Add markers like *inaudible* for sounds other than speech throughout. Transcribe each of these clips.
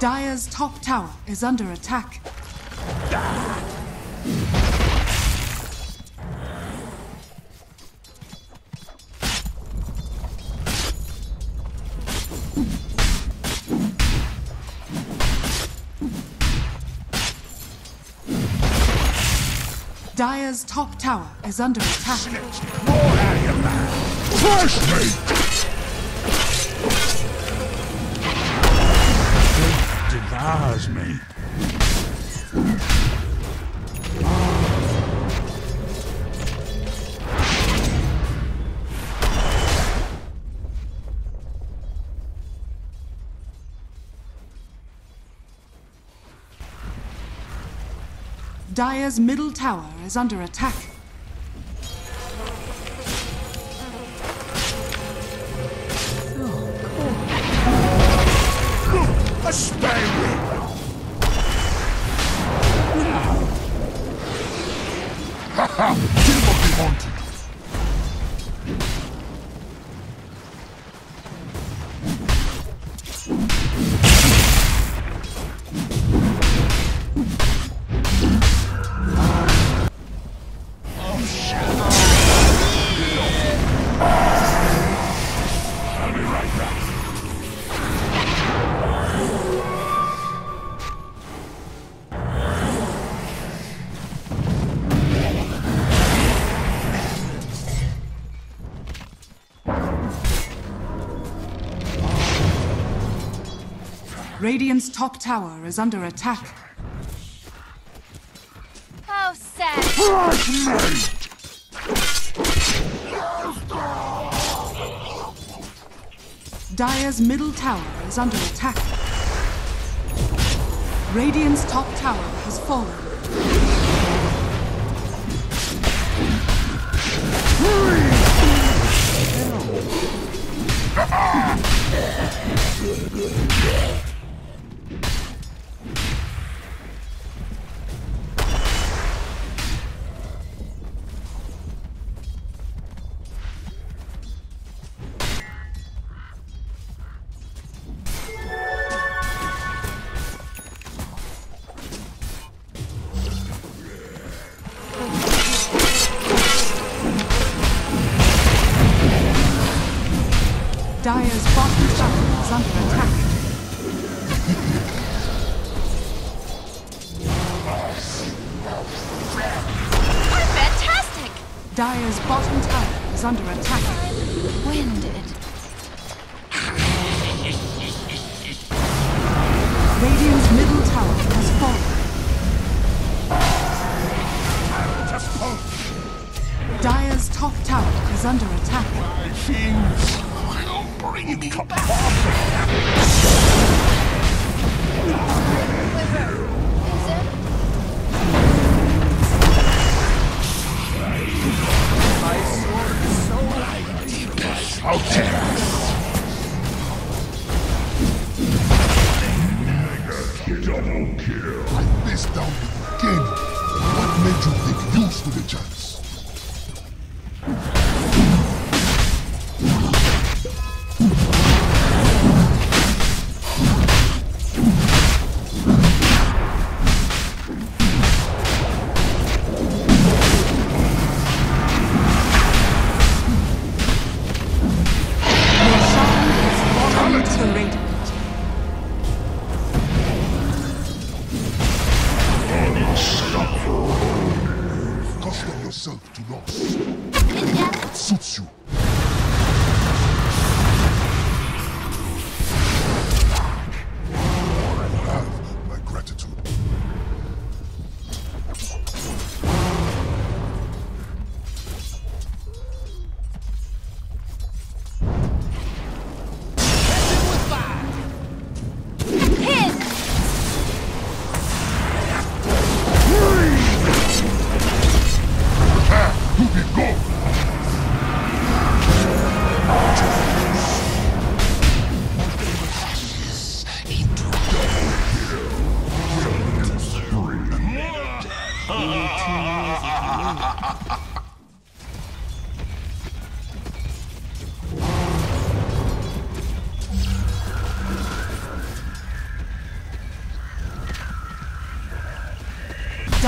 Dire's top tower is under attack. Dire's top tower is under attack. More out of. Crush me! Devours me. Dire's middle tower is under attack. A spare Radiant's top tower is under attack. How sad. Crush me! Dire's middle tower is under attack. Radiant's top tower has fallen. Dire's bottom tower is under attack. I'm fantastic. Dire's bottom tower is under attack. Winded. Radiant's middle tower has fallen. Just poke. Top tower is under attack. Bring me back. Okay. Double kill. I missed down again. What made you think you stood a chance? Stop. Caution yourself to loss. It suits you.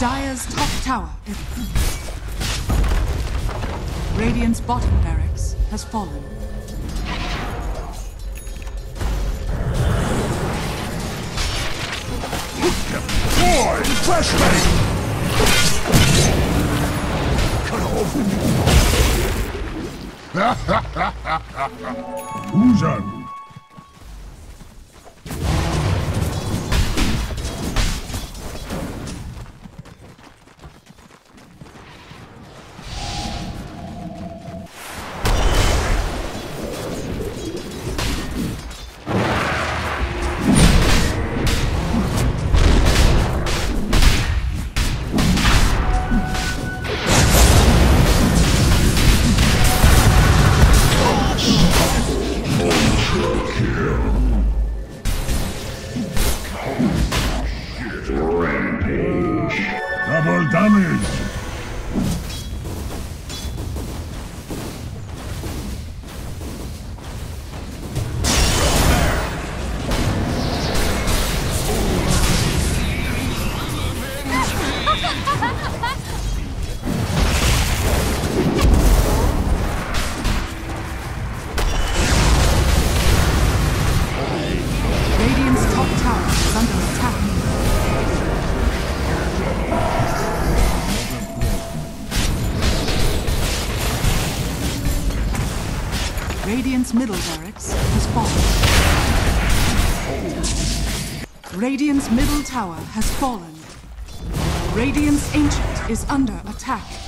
Dire's top tower is. Radiant's bottom barracks has fallen. Boy, flashbang! *laughs* Who's on? Radiant's top tower is under attack. Radiant's middle barracks has fallen. Radiant's middle tower has fallen. Radiant's ancient is under attack.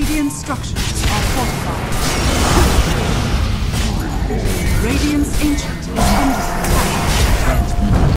Radiant structures are fortified. Radiant's ancient is under.